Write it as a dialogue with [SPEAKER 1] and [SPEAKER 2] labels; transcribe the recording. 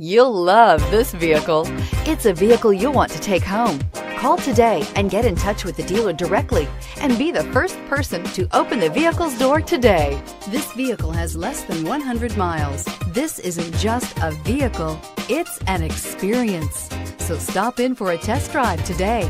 [SPEAKER 1] You'll love this vehicle. It's a vehicle you'll want to take home. Call today and get in touch with the dealer directly and be the first person to open the vehicle's door today. This vehicle has less than 100 miles. This isn't just a vehicle, it's an experience. So stop in for a test drive today.